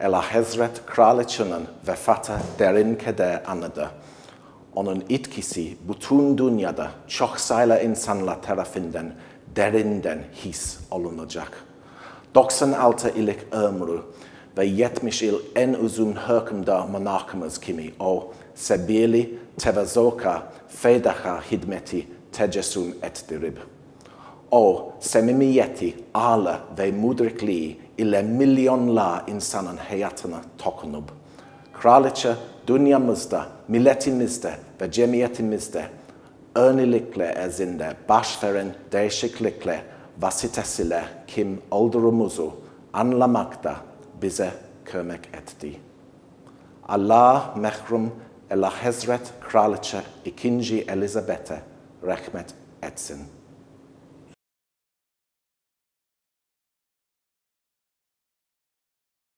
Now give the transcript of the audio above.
el a hezret kralichunan ve fata derin kede anada. Onun itkisi bütün dünyada çok sayılı insanla tarafından derinden his olunacak. 96 yıllık ömrü ve 70 yıl en uzun hükümdar monarkımız kimi o sebili tevazoka fedaha hidmeti tecessüm ettirib. O samimiyeti ala ve mudrikliği ile milyonlar insanın hayatına dokunup, kraliçe dünyamızda, milletimizde ve cemiyetimizde örnelikle ezinde baş veren değişiklikle vasitesiyle kim olduğumuzu anlamakta bize kömek etti. Allah mehrum ela Hazret Kraliçe 2. Elizabeth'e rahmet etsin.